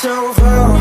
so far